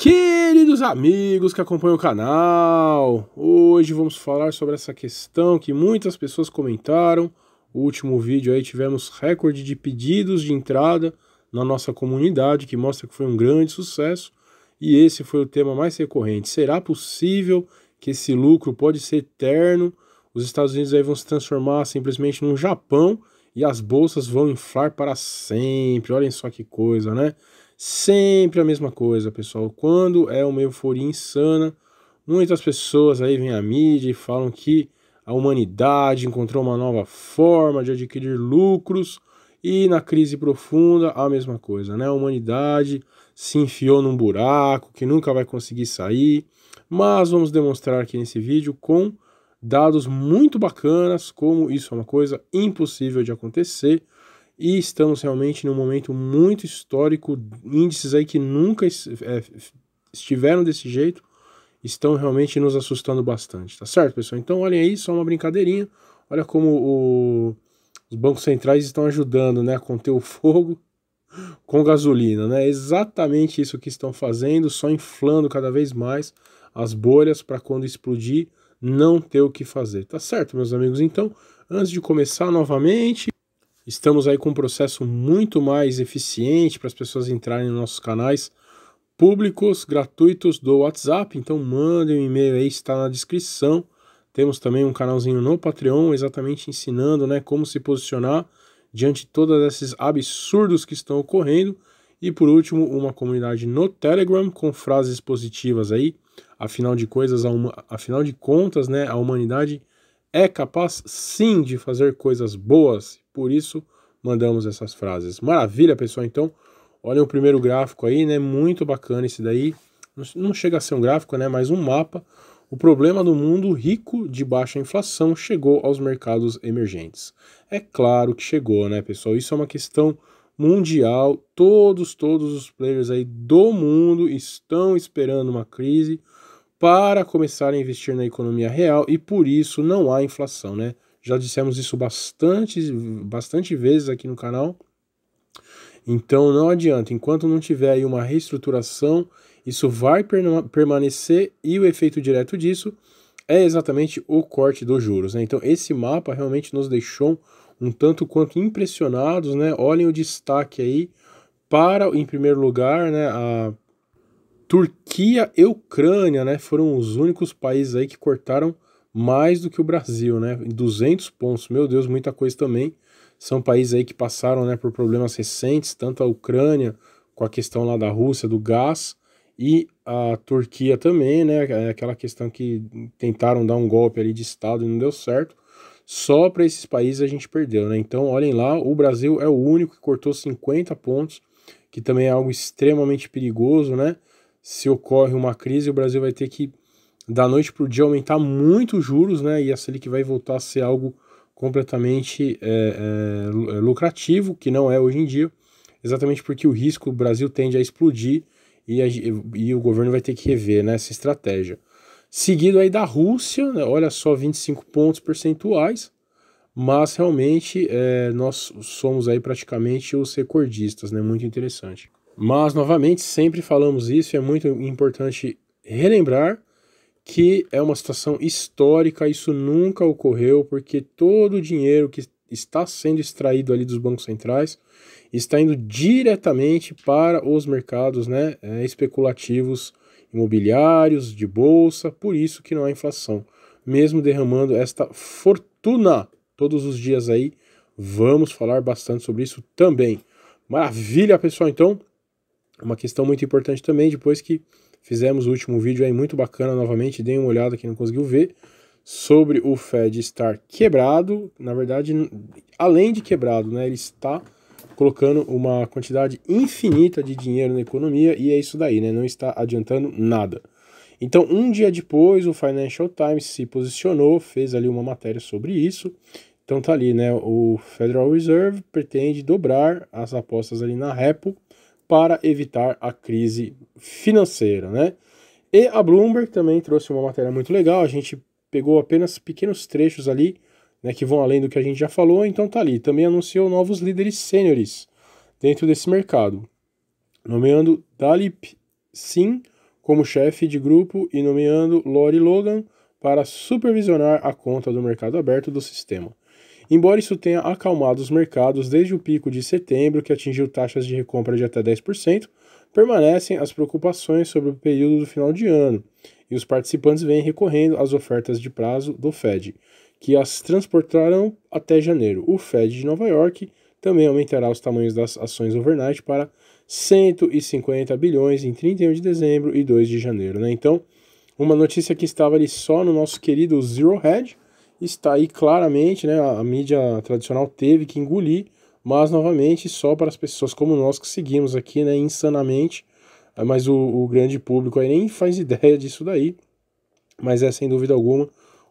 Queridos amigos que acompanham o canal, hoje vamos falar sobre essa questão que muitas pessoas comentaram. O último vídeo aí tivemos recorde de pedidos de entrada na nossa comunidade, que mostra que foi um grande sucesso. E esse foi o tema mais recorrente. Será possível que esse lucro pode ser eterno? Os Estados Unidos aí vão se transformar simplesmente num Japão e as bolsas vão inflar para sempre. Olhem só que coisa, né? Sempre a mesma coisa, pessoal. Quando é uma euforia insana, muitas pessoas aí vêm à mídia e falam que a humanidade encontrou uma nova forma de adquirir lucros e na crise profunda a mesma coisa, né? A humanidade se enfiou num buraco que nunca vai conseguir sair, mas vamos demonstrar aqui nesse vídeo com dados muito bacanas como isso é uma coisa impossível de acontecer e estamos realmente num momento muito histórico, índices aí que nunca é, estiveram desse jeito, estão realmente nos assustando bastante, tá certo, pessoal? Então olhem aí, só uma brincadeirinha, olha como o, os bancos centrais estão ajudando né, a conter o fogo com gasolina, né? Exatamente isso que estão fazendo, só inflando cada vez mais as bolhas para quando explodir não ter o que fazer, tá certo, meus amigos? Então, antes de começar novamente, Estamos aí com um processo muito mais eficiente para as pessoas entrarem nos nossos canais públicos, gratuitos do WhatsApp. Então mandem um e-mail aí, está na descrição. Temos também um canalzinho no Patreon, exatamente ensinando né, como se posicionar diante de todos esses absurdos que estão ocorrendo. E por último, uma comunidade no Telegram com frases positivas aí. Afinal de coisas, afinal de contas, né, a humanidade é capaz sim de fazer coisas boas por isso mandamos essas frases. Maravilha, pessoal. Então, olhem o primeiro gráfico aí, né? Muito bacana esse daí. Não chega a ser um gráfico, né? Mas um mapa. O problema do mundo rico de baixa inflação chegou aos mercados emergentes. É claro que chegou, né, pessoal? Isso é uma questão mundial. Todos, todos os players aí do mundo estão esperando uma crise para começar a investir na economia real e por isso não há inflação, né? Já dissemos isso bastante, bastante vezes aqui no canal. Então não adianta, enquanto não tiver aí uma reestruturação, isso vai permanecer e o efeito direto disso é exatamente o corte dos juros. Né? Então esse mapa realmente nos deixou um tanto quanto impressionados, né? Olhem o destaque aí para, em primeiro lugar, né, a Turquia e Ucrânia, né, foram os únicos países aí que cortaram mais do que o Brasil, né? 200 pontos, meu Deus, muita coisa também. São países aí que passaram né, por problemas recentes, tanto a Ucrânia, com a questão lá da Rússia, do gás, e a Turquia também, né? É aquela questão que tentaram dar um golpe ali de Estado e não deu certo. Só para esses países a gente perdeu, né? Então, olhem lá, o Brasil é o único que cortou 50 pontos, que também é algo extremamente perigoso, né? Se ocorre uma crise, o Brasil vai ter que da noite para o dia aumentar muito os juros, né? E a Selic vai voltar a ser algo completamente é, é, lucrativo, que não é hoje em dia, exatamente porque o risco, o Brasil tende a explodir e, a, e o governo vai ter que rever né, essa estratégia. Seguido aí da Rússia, né, olha só 25 pontos percentuais, mas realmente é, nós somos aí praticamente os recordistas, né, muito interessante. Mas novamente sempre falamos isso, e é muito importante relembrar que é uma situação histórica, isso nunca ocorreu, porque todo o dinheiro que está sendo extraído ali dos bancos centrais está indo diretamente para os mercados né, é, especulativos imobiliários, de bolsa, por isso que não há inflação. Mesmo derramando esta fortuna todos os dias aí, vamos falar bastante sobre isso também. Maravilha, pessoal, então, uma questão muito importante também, depois que Fizemos o último vídeo aí muito bacana novamente, deem uma olhada quem não conseguiu ver, sobre o Fed estar quebrado, na verdade, além de quebrado, né, ele está colocando uma quantidade infinita de dinheiro na economia e é isso daí, né, não está adiantando nada. Então, um dia depois, o Financial Times se posicionou, fez ali uma matéria sobre isso. Então tá ali, né, o Federal Reserve pretende dobrar as apostas ali na Repo para evitar a crise financeira, né? E a Bloomberg também trouxe uma matéria muito legal, a gente pegou apenas pequenos trechos ali, né, que vão além do que a gente já falou, então tá ali. Também anunciou novos líderes sêniores dentro desse mercado, nomeando Dalip Sim como chefe de grupo e nomeando Lori Logan para supervisionar a conta do mercado aberto do sistema. Embora isso tenha acalmado os mercados desde o pico de setembro, que atingiu taxas de recompra de até 10%, permanecem as preocupações sobre o período do final de ano, e os participantes vêm recorrendo às ofertas de prazo do Fed, que as transportarão até janeiro. O Fed de Nova York também aumentará os tamanhos das ações overnight para 150 bilhões em 31 de dezembro e 2 de janeiro. Né? Então, uma notícia que estava ali só no nosso querido Zero Hedge está aí claramente, né? A, mídia tradicional teve que engolir, mas novamente só para as pessoas como nós que seguimos aqui, né, insanamente. É, mas o, o grande público aí nem faz ideia disso daí. Mas é sem dúvida alguma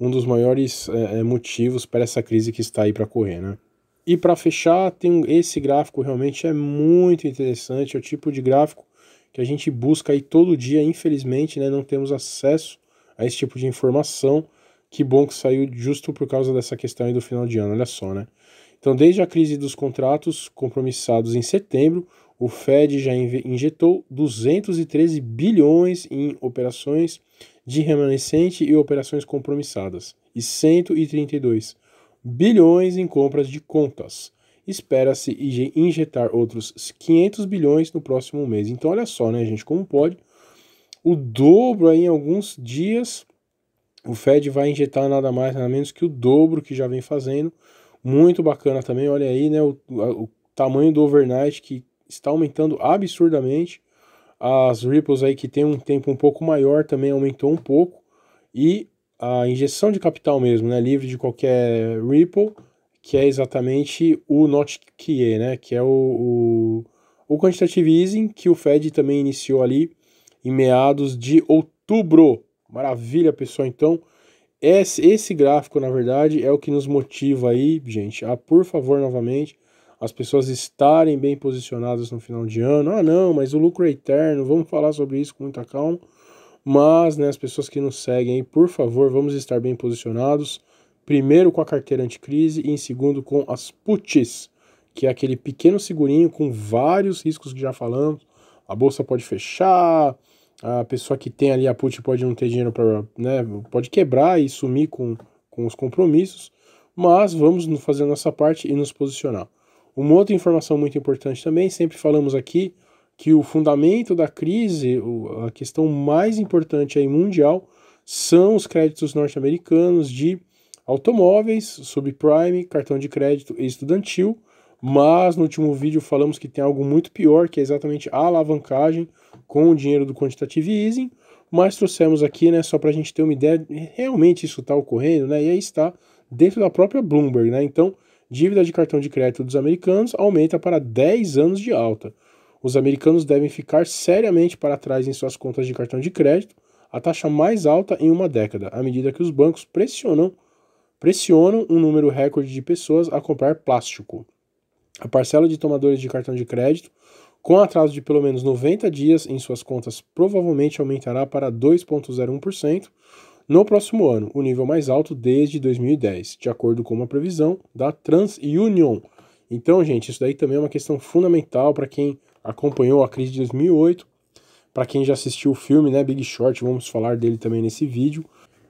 um dos maiores é motivos para essa crise que está aí para correr, né? E para fechar, tem esse gráfico realmente é muito interessante, é o tipo de gráfico que a gente busca aí todo dia, infelizmente, né, não temos acesso a esse tipo de informação. Que bom que saiu justo por causa dessa questão aí do final de ano, olha só, né? Então, desde a crise dos contratos compromissados em setembro, o Fed já injetou 213 bilhões em operações de remanescente e operações compromissadas e 132 bilhões em compras de contas. Espera-se injetar outros 500 bilhões no próximo mês. Então, olha só, né, gente, como pode o dobro aí em alguns dias. O Fed vai injetar nada mais, nada menos que o dobro que já vem fazendo muito bacana também, olha aí, né, o, o tamanho do overnight que está aumentando absurdamente. As ripples aí que tem um tempo um pouco maior também aumentou um pouco. E a injeção de capital mesmo, né, livre de qualquer ripple, que é exatamente o not QE, né, que é o, o, o quantitative easing que o Fed também iniciou ali em meados de outubro. Maravilha, pessoal. Então, esse, esse gráfico, na verdade, é o que nos motiva aí, gente, a, por favor, novamente, as pessoas estarem bem posicionadas no final de ano. Ah, não, mas o lucro é eterno, vamos falar sobre isso com muita calma. Mas, né, as pessoas que nos seguem aí, por favor, vamos estar bem posicionados. Primeiro com a carteira anticrise e em segundo com as puts, que é aquele pequeno segurinho com vários riscos que já falamos. A bolsa pode fechar, a pessoa que tem ali a put pode não ter dinheiro para, né, pode quebrar e sumir com, com os compromissos, mas vamos fazer a nossa parte e nos posicionar. Uma outra informação muito importante também, sempre falamos aqui que o fundamento da crise, a questão mais importante aí mundial, são os créditos norte-americanos de automóveis, subprime, cartão de crédito estudantil, mas no último vídeo falamos que tem algo muito pior, que é exatamente a alavancagem com o dinheiro do quantitative easing, mas trouxemos aqui, né, só para a gente ter uma ideia, realmente isso está ocorrendo, né, e aí está dentro da própria Bloomberg, né, então dívida de cartão de crédito dos americanos aumenta para 10 anos de alta. Os americanos devem ficar seriamente para trás em suas contas de cartão de crédito, a taxa mais alta em uma década, à medida que os bancos pressionam pressionam um número recorde de pessoas a comprar plástico. A parcela de tomadores de cartão de crédito com atraso de pelo menos 90 dias em suas contas provavelmente aumentará para 2,01% no próximo ano, o nível mais alto desde 2010, de acordo com uma previsão da TransUnion. Então, gente, isso daí também é uma questão fundamental para quem acompanhou a crise de 2008, para quem já assistiu o filme, né, Big Short, vamos falar dele também nesse vídeo.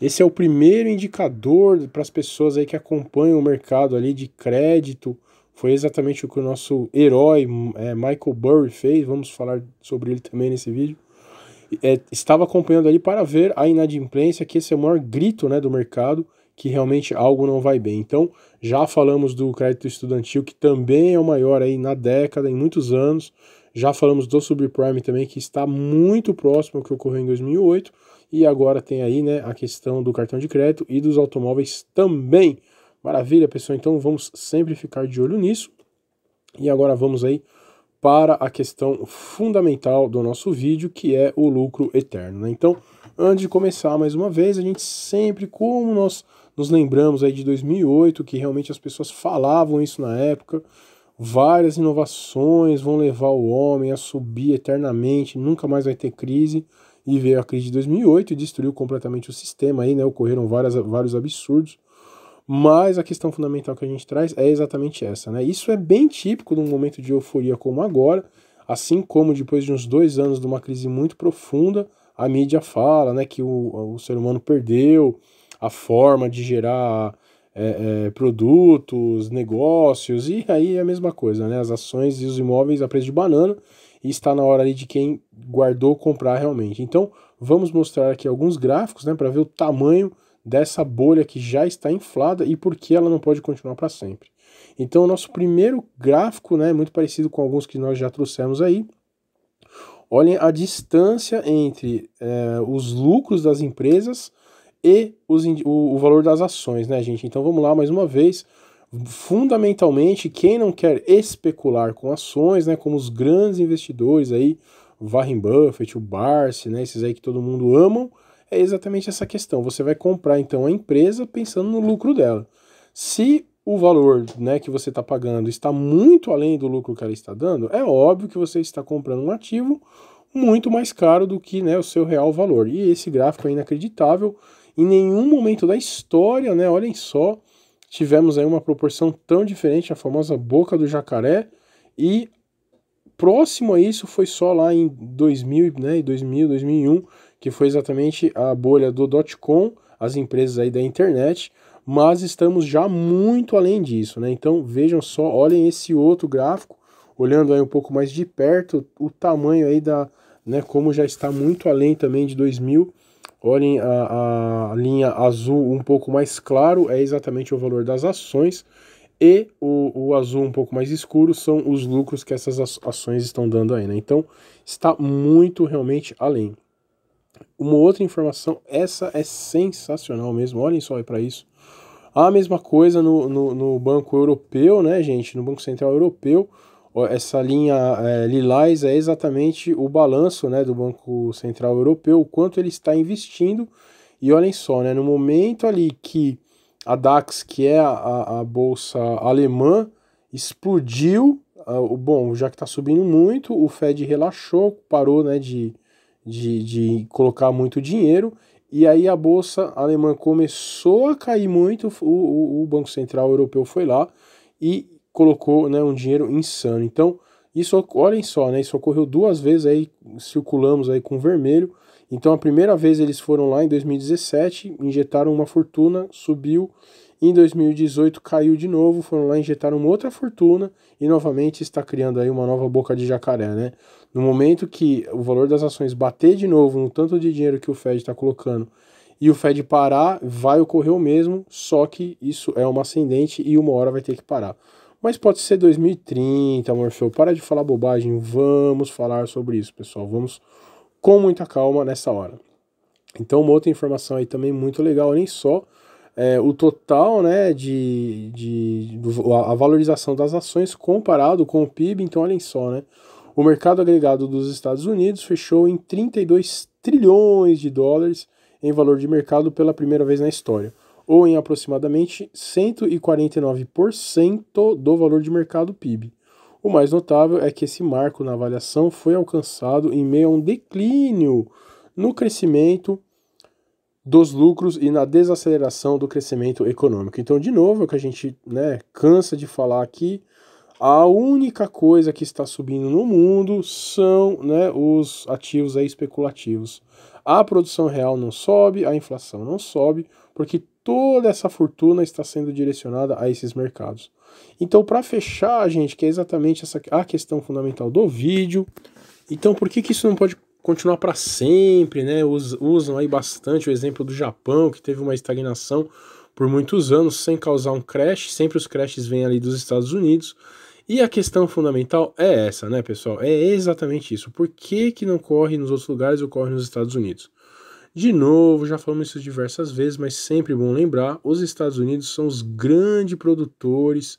Esse é o primeiro indicador para as pessoas aí que acompanham o mercado ali de crédito, foi exatamente o que o nosso herói é, Michael Burry fez. Vamos falar sobre ele também nesse vídeo. É, estava acompanhando ali para ver a inadimplência, que esse é o maior grito né, do mercado, que realmente algo não vai bem. Então, já falamos do crédito estudantil, que também é o maior aí na década, em muitos anos. Já falamos do subprime também, que está muito próximo ao que ocorreu em 2008. E agora tem aí né, a questão do cartão de crédito e dos automóveis também. Maravilha, pessoal. Então vamos sempre ficar de olho nisso. E agora vamos aí para a questão fundamental do nosso vídeo, que é o lucro eterno. Né? Então, antes de começar mais uma vez, a gente sempre, como nós nos lembramos aí de 2008, que realmente as pessoas falavam isso na época, várias inovações vão levar o homem a subir eternamente, nunca mais vai ter crise. E veio a crise de 2008 e destruiu completamente o sistema aí, né? Ocorreram várias, vários absurdos. Mas a questão fundamental que a gente traz é exatamente essa, né? Isso é bem típico de um momento de euforia como agora, assim como depois de uns dois anos de uma crise muito profunda, a mídia fala, né, que o, o ser humano perdeu a forma de gerar é, é, produtos, negócios, e aí é a mesma coisa, né? As ações e os imóveis a preço de banana, e está na hora ali de quem guardou comprar realmente. Então, vamos mostrar aqui alguns gráficos, né, para ver o tamanho dessa bolha que já está inflada e por que ela não pode continuar para sempre. Então, o nosso primeiro gráfico, né, muito parecido com alguns que nós já trouxemos aí, olhem a distância entre é, os lucros das empresas e os, o, o valor das ações, né, gente? Então, vamos lá mais uma vez fundamentalmente, quem não quer especular com ações, né, como os grandes investidores aí, Warren Buffett, o Barsi, né, esses aí que todo mundo ama, é exatamente essa questão. Você vai comprar então a empresa pensando no lucro dela. Se o valor né, que você está pagando está muito além do lucro que ela está dando, é óbvio que você está comprando um ativo muito mais caro do que né, o seu real valor. E esse gráfico é inacreditável. Em nenhum momento da história, né, olhem só, tivemos aí uma proporção tão diferente, a famosa boca do jacaré, e próximo a isso foi só lá em 2000, né, 2000, 2001, que foi exatamente a bolha do dot-com, as empresas aí da internet, mas estamos já muito além disso, né? Então vejam só, olhem esse outro gráfico, olhando aí um pouco mais de perto, o tamanho aí da, né, como já está muito além também de 2000 Olhem a, a linha azul um pouco mais claro, é exatamente o valor das ações, e o, o azul um pouco mais escuro são os lucros que essas ações estão dando aí, né? Então está muito realmente além. Uma outra informação, essa é sensacional mesmo, olhem só aí para isso. A mesma coisa no, no, no Banco Europeu, né, gente? No Banco Central Europeu, essa linha é, lilás é exatamente o balanço né, do Banco Central Europeu, o quanto ele está investindo. E olhem só, né, no momento ali que a DAX, que é a, a bolsa alemã, explodiu, uh, bom, já que está subindo muito, o Fed relaxou, parou né, de, de, de colocar muito dinheiro, e aí a bolsa alemã começou a cair muito, o, o, o Banco Central Europeu foi lá e colocou né, um dinheiro insano. Então, isso, olhem só, né, isso ocorreu duas vezes aí, circulamos aí com vermelho. Então, a primeira vez eles foram lá em 2017, injetaram uma fortuna, subiu. Em 2018 caiu de novo, foram lá injetaram uma outra fortuna e novamente está criando aí uma nova boca de jacaré, né? No momento que o valor das ações bater de novo no tanto de dinheiro que o Fed está colocando e o Fed parar, vai ocorrer o mesmo, só que isso é uma ascendente e uma hora vai ter que parar. Mas pode ser 2030, Morfeu. Para de falar bobagem. Vamos falar sobre isso, pessoal. Vamos com muita calma nessa hora. Então, uma outra informação aí também muito legal, nem só é, o total né, de, de a valorização das ações comparado com o PIB. Então, olhem só, né? O mercado agregado dos Estados Unidos fechou em 32 trilhões de dólares em valor de mercado pela primeira vez na história ou em aproximadamente 149% do valor de mercado PIB. O mais notável é que esse marco na avaliação foi alcançado em meio a um declínio no crescimento dos lucros e na desaceleração do crescimento econômico. Então, de novo, é o que a gente né, cansa de falar aqui, a única coisa que está subindo no mundo são né, os ativos aí especulativos. A produção real não sobe, a inflação não sobe, porque toda essa fortuna está sendo direcionada a esses mercados. Então, para fechar, gente, que é exatamente essa a questão fundamental do vídeo. Então, por que, que isso não pode continuar para sempre, né? Usam aí bastante o exemplo do Japão, que teve uma estagnação por muitos anos sem causar um crash, sempre os crashes vêm ali dos Estados Unidos. E a questão fundamental é essa, né, pessoal? É exatamente isso. Por que, que não corre nos outros lugares ocorre nos Estados Unidos? De novo, já falamos isso diversas vezes, mas sempre bom lembrar: os Estados Unidos são os grandes produtores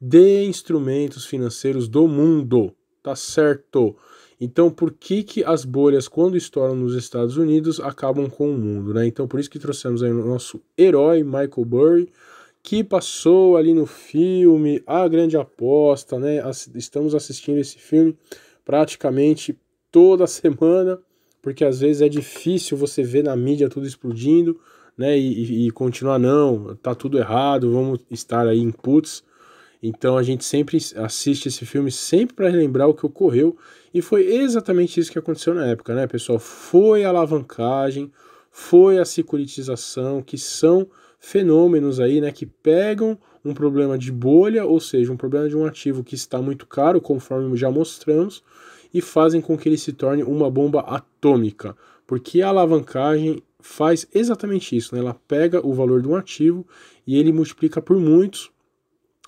de instrumentos financeiros do mundo, tá certo? Então, por que, que as bolhas, quando estouram nos Estados Unidos, acabam com o mundo, né? Então, por isso que trouxemos aí o nosso herói, Michael Burry, que passou ali no filme A Grande Aposta, né? Estamos assistindo esse filme praticamente toda semana porque às vezes é difícil você ver na mídia tudo explodindo, né, e, e continuar, não, tá tudo errado, vamos estar aí em putz. Então a gente sempre assiste esse filme sempre para relembrar o que ocorreu E foi exatamente isso que aconteceu na época, né, pessoal? Foi a alavancagem, foi a securitização, que são fenômenos aí, né, que pegam um problema de bolha, ou seja, um problema de um ativo que está muito caro, conforme já mostramos, e fazem com que ele se torne uma bomba atômica, porque a alavancagem faz exatamente isso, né? Ela pega o valor de um ativo e ele multiplica por muitos,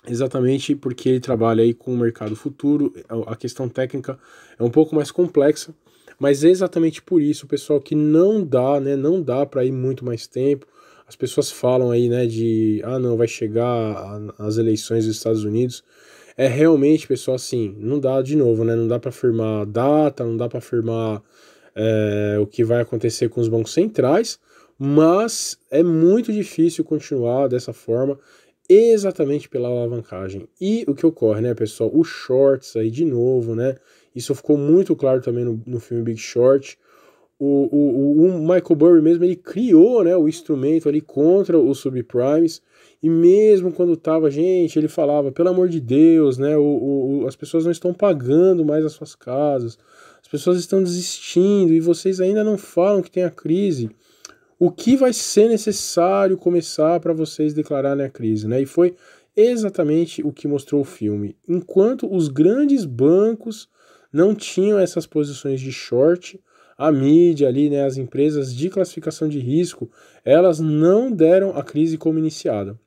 exatamente porque ele trabalha aí com o mercado futuro. A questão técnica é um pouco mais complexa, mas é exatamente por isso, pessoal, que não dá, né? Não dá para ir muito mais tempo. As pessoas falam aí, né, de ah, não, vai chegar as eleições dos Estados Unidos. É realmente, pessoal, assim, não dá de novo, né? Não dá para afirmar data, não dá para afirmar é, o que vai acontecer com os bancos centrais, mas é muito difícil continuar dessa forma exatamente pela alavancagem. E o que ocorre, né, pessoal? Os shorts aí de novo, né? Isso ficou muito claro também no, no filme Big Short o, o, o Michael Burry mesmo, ele criou né, o instrumento ali contra os subprimes, e mesmo quando tava, gente, ele falava, pelo amor de Deus, né, o, o, as pessoas não estão pagando mais as suas casas, as pessoas estão desistindo, e vocês ainda não falam que tem a crise. O que vai ser necessário começar para vocês declararem a crise, né? E foi exatamente o que mostrou o filme. Enquanto os grandes bancos não tinham essas posições de short, a mídia ali, né, as empresas de classificação de risco, elas não deram a crise como iniciada.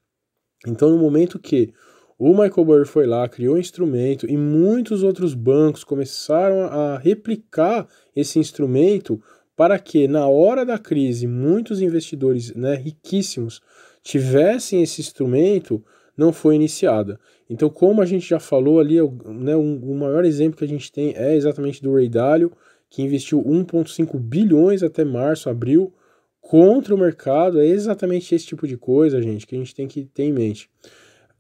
Então, no momento que o Michael Burry foi lá, criou um instrumento e muitos outros bancos começaram a replicar esse instrumento para que, na hora da crise, muitos investidores né, riquíssimos tivessem esse instrumento, não foi iniciada. Então, como a gente já falou ali, né, um, o maior exemplo que a gente tem é exatamente do Ray Dalio, que investiu 1,5 bilhões até março, abril, contra o mercado. É exatamente esse tipo de coisa, gente, que a gente tem que ter em mente.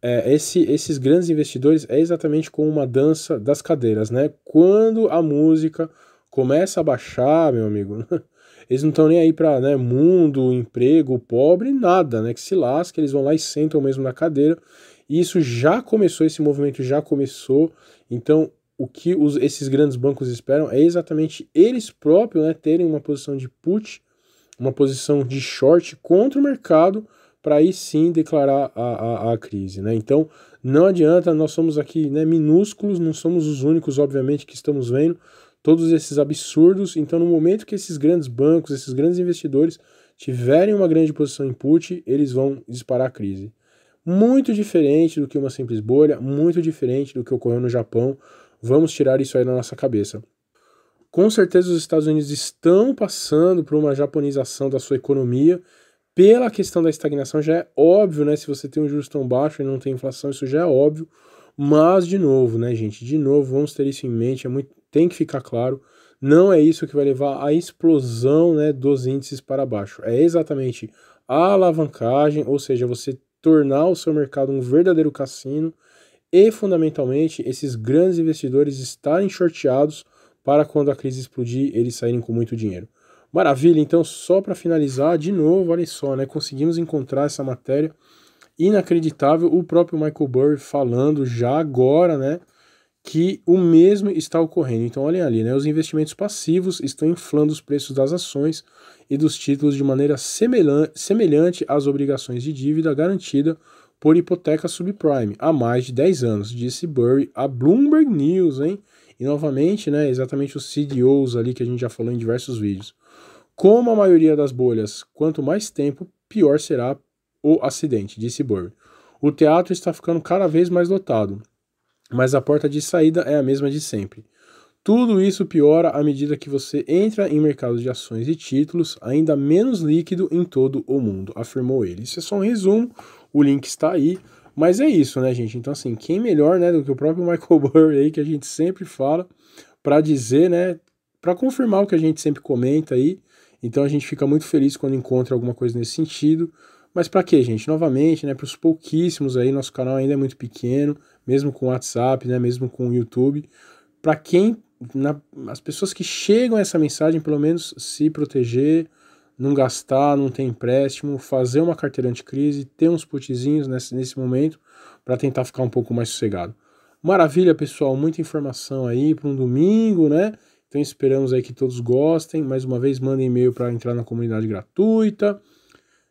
É, esse, esses grandes investidores é exatamente como uma dança das cadeiras, né? Quando a música começa a baixar, meu amigo, eles não estão nem aí para né, mundo, emprego, pobre, nada, né? Que se lasca, eles vão lá e sentam mesmo na cadeira. E isso já começou, esse movimento já começou. Então, o que os, esses grandes bancos esperam é exatamente eles próprios né, terem uma posição de put, uma posição de short contra o mercado, para aí sim declarar a, a, a, crise. Né? Então, não adianta, nós somos aqui né, minúsculos, não somos os únicos, obviamente, que estamos vendo todos esses absurdos. Então, no momento que esses grandes bancos, esses grandes investidores tiverem uma grande posição em put, eles vão disparar a crise. Muito diferente do que uma simples bolha, muito diferente do que ocorreu no Japão, Vamos tirar isso aí da nossa cabeça. Com certeza os Estados Unidos estão passando por uma japonização da sua economia. Pela questão da estagnação já é óbvio, né? Se você tem um juros tão baixo e não tem inflação, isso já é óbvio. Mas, de novo, né, gente? De novo, vamos ter isso em mente. É muito, tem que ficar claro. Não é isso que vai levar à explosão né, dos índices para baixo. É exatamente a alavancagem, ou seja, você tornar o seu mercado um verdadeiro cassino e, fundamentalmente, esses grandes investidores estarem shorteados para quando a crise explodir, eles saírem com muito dinheiro. Maravilha, então só para finalizar, de novo, olha só, né, conseguimos encontrar essa matéria inacreditável, o próprio Michael Burry falando já agora, né, que o mesmo está ocorrendo. Então olhem ali, né, os investimentos passivos estão inflando os preços das ações e dos títulos de maneira semelhante às obrigações de dívida garantida por hipoteca subprime há mais de 10 anos, disse Burry a Bloomberg News, hein? E novamente, né, exatamente os CDOs ali que a gente já falou em diversos vídeos. Como a maioria das bolhas, quanto mais tempo, pior será o acidente, disse Burry. O teatro está ficando cada vez mais lotado, mas a porta de saída é a mesma de sempre. Tudo isso piora à medida que você entra em mercados de ações e títulos ainda menos líquido em todo o mundo, afirmou ele. Isso é só um resumo o link está aí. Mas é isso, né, gente? Então, assim, quem melhor, né, do que o próprio Michael Burry aí, que a gente sempre fala, para dizer, né, para confirmar o que a gente sempre comenta aí. Então, a gente fica muito feliz quando encontra alguma coisa nesse sentido. Mas para quê, gente? Novamente, né, para os pouquíssimos aí, nosso canal ainda é muito pequeno, mesmo com WhatsApp, né, mesmo com o YouTube, para quem na, as pessoas que chegam a essa mensagem, pelo menos se proteger, não gastar, não ter empréstimo, fazer uma carteira anticrise, ter uns putzinhos nesse, nesse momento para tentar ficar um pouco mais sossegado. Maravilha, pessoal, muita informação aí para um domingo, né? Então esperamos aí que todos gostem. Mais uma vez, mandem e-mail para entrar na comunidade gratuita.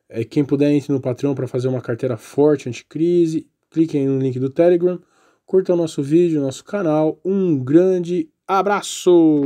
É, quem puder, entre no Patreon para fazer uma carteira forte anticrise cliquem no link do Telegram, curtam nosso vídeo, nosso canal. Um grande abraço!